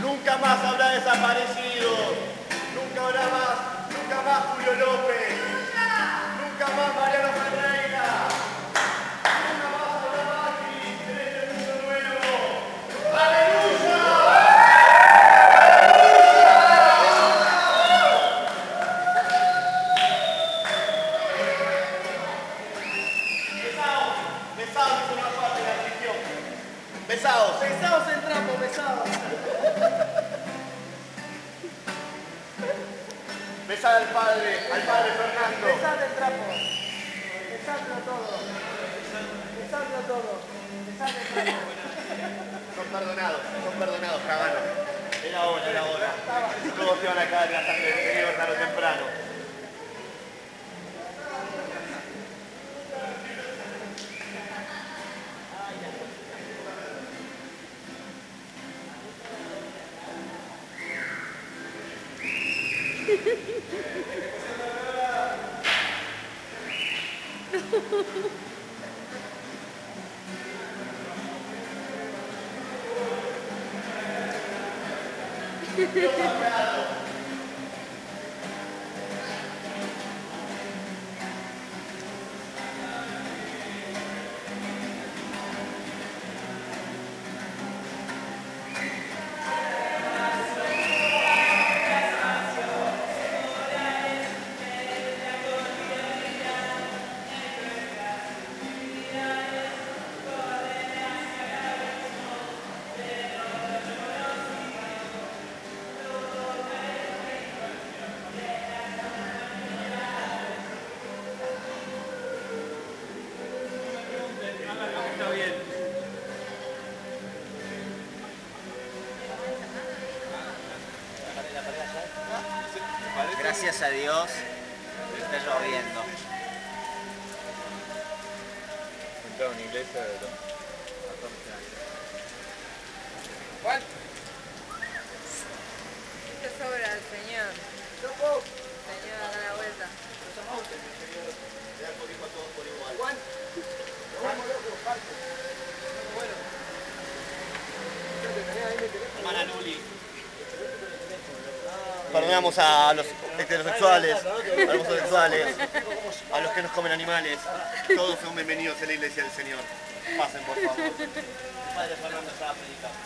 Nunca más habrá desaparecido. Nunca habrá más, nunca más Julio López. Nunca más Mariano Ferreira. Besados. Besados trapo, besados. Besad al padre, al padre Fernando. Besad el trapo. Besadlo todo. Besadlo todo. Besad el trapo. Son perdonados, son perdonados, caganos. Era hora, era hora. Todos se van a caer en la sangre del Señor tarde o temprano. Ha ha ha. Gracias a Dios está lloviendo. Entraba una iglesia de los 14 años. Esto es obra del Señor. Señor, da la vuelta. Hermana Luli. Perdonamos a los heterosexuales, a los homosexuales, a los que nos comen animales. Todos son bienvenidos a la iglesia del Señor. Pasen, por favor. Padre Fernando estaba predicando.